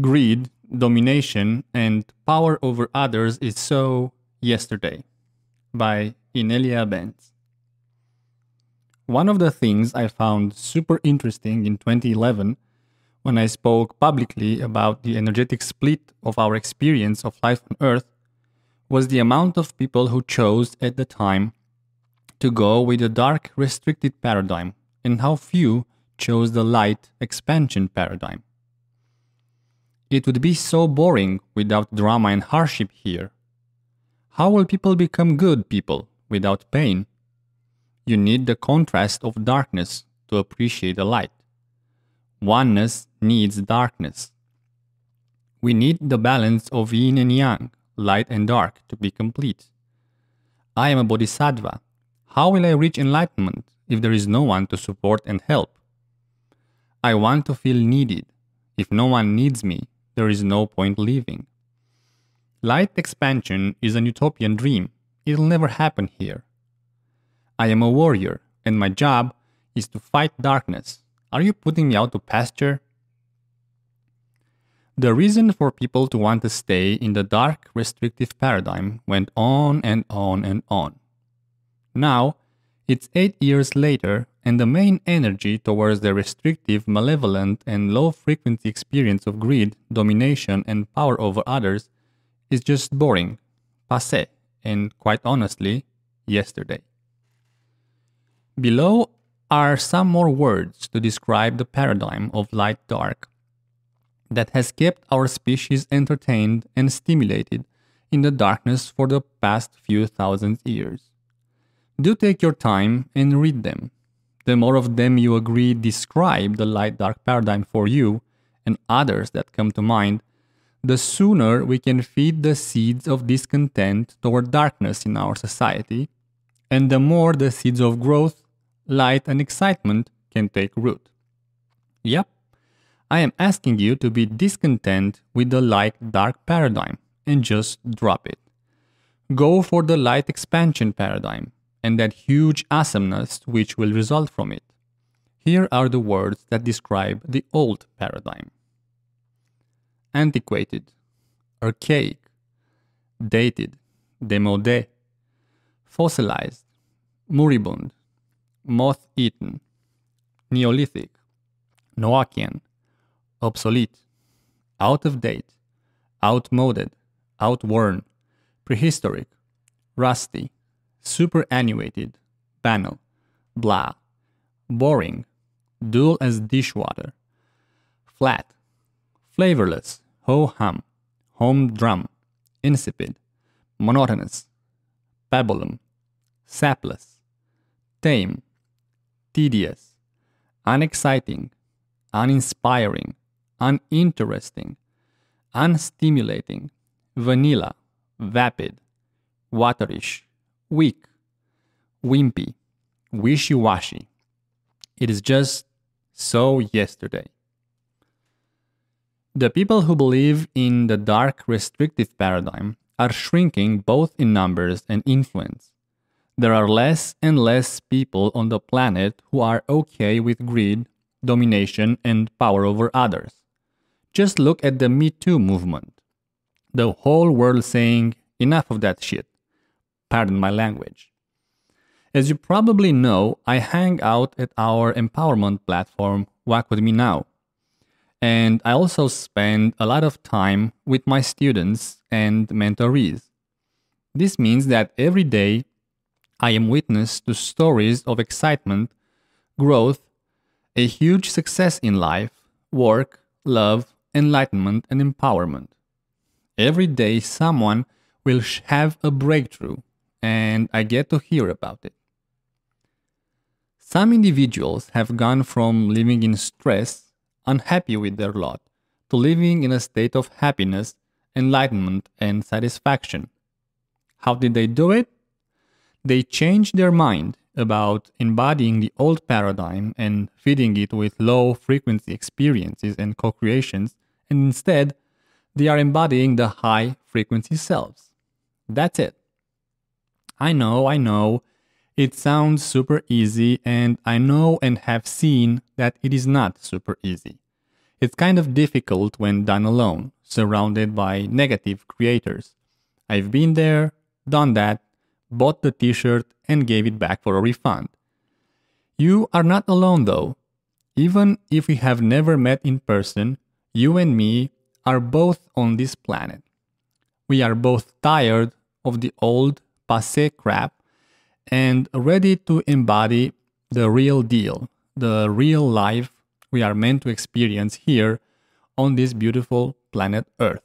greed, domination, and power over others is so yesterday by Inelia Benz. One of the things I found super interesting in 2011 when I spoke publicly about the energetic split of our experience of life on Earth was the amount of people who chose at the time to go with the dark restricted paradigm and how few chose the light expansion paradigm. It would be so boring without drama and hardship here. How will people become good people without pain? You need the contrast of darkness to appreciate the light. Oneness needs darkness. We need the balance of yin and yang, light and dark, to be complete. I am a bodhisattva. How will I reach enlightenment if there is no one to support and help? I want to feel needed. If no one needs me, there is no point living. Light expansion is an utopian dream. It'll never happen here. I am a warrior, and my job is to fight darkness. Are you putting me out to pasture? The reason for people to want to stay in the dark, restrictive paradigm went on and on and on. Now, it's eight years later, and the main energy towards the restrictive, malevolent, and low frequency experience of greed, domination, and power over others is just boring, passe, and quite honestly, yesterday. Below are some more words to describe the paradigm of light dark that has kept our species entertained and stimulated in the darkness for the past few thousand years. Do take your time and read them. The more of them you agree describe the light dark paradigm for you and others that come to mind, the sooner we can feed the seeds of discontent toward darkness in our society, and the more the seeds of growth, light, and excitement can take root. Yep, I am asking you to be discontent with the light dark paradigm and just drop it. Go for the light expansion paradigm and that huge awesomeness which will result from it. Here are the words that describe the old paradigm antiquated, archaic, dated, demodé, fossilized, moribund, moth eaten, Neolithic, Noachian, obsolete, out of date, outmoded, outworn, prehistoric, rusty, superannuated, banal, blah, boring, dull as dishwater, flat, flavorless, ho hum, humdrum, insipid, monotonous, pabulum, sapless, tame, tedious, unexciting, uninspiring, uninteresting, unstimulating, vanilla, vapid, waterish, weak, wimpy, wishy washy. It is just so yesterday. The people who believe in the dark restrictive paradigm are shrinking both in numbers and influence. There are less and less people on the planet who are okay with greed domination, and power over others. Just look at the Me Too movement. The whole world saying, enough of that shit. Pardon my language. As you probably know, I hang out at our empowerment platform, Walk With Me Now. And I also spend a lot of time with my students and mentorees. This means that every day I am witness to stories of excitement, growth, a huge success in life, work, love, enlightenment, and empowerment. Every day, someone will have a breakthrough, and I get to hear about it. Some individuals have gone from living in stress, unhappy with their lot, to living in a state of happiness, enlightenment, and satisfaction. How did they do it? They changed their mind about embodying the old paradigm and feeding it with low frequency experiences and co creations, and instead, they are embodying the high frequency selves. That's it. I know, I know, it sounds super easy, and I know and have seen that it is not super easy. It's kind of difficult when done alone, surrounded by negative creators. I've been there, done that, bought the t shirt, and gave it back for a refund. You are not alone though. Even if we have never met in person, you and me are both on this planet. We are both tired of the old, passe crap and ready to embody the real deal, the real life we are meant to experience here on this beautiful planet Earth.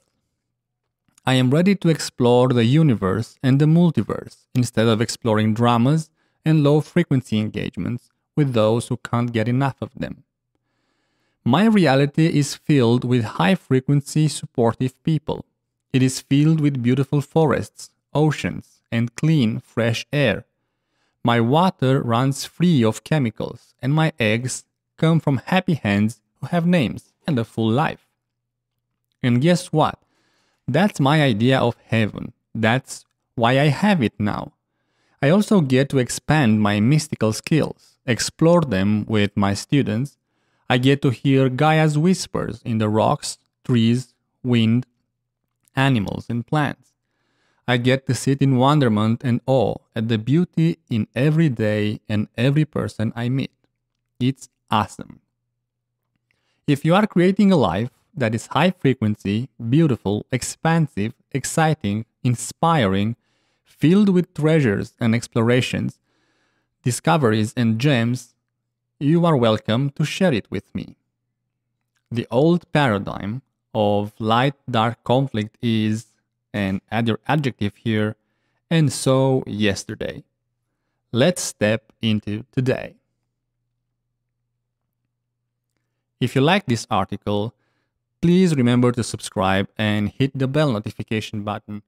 I am ready to explore the universe and the multiverse instead of exploring dramas and low frequency engagements with those who can't get enough of them. My reality is filled with high frequency supportive people. It is filled with beautiful forests, oceans, and clean, fresh air. My water runs free of chemicals, and my eggs come from happy hands who have names and a full life. And guess what? That's my idea of heaven. That's why I have it now. I also get to expand my mystical skills, explore them with my students, I get to hear Gaia's whispers in the rocks, trees, wind, animals, and plants. I get to sit in wonderment and awe at the beauty in every day and every person I meet. It's awesome. If you are creating a life that is high frequency, beautiful, expansive, exciting, inspiring, filled with treasures and explorations, discoveries and gems, you are welcome to share it with me. The old paradigm of light dark conflict is, and add your adjective here, and so yesterday. Let's step into today. If you like this article, please remember to subscribe and hit the bell notification button